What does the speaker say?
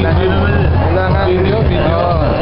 ¿La, la, la,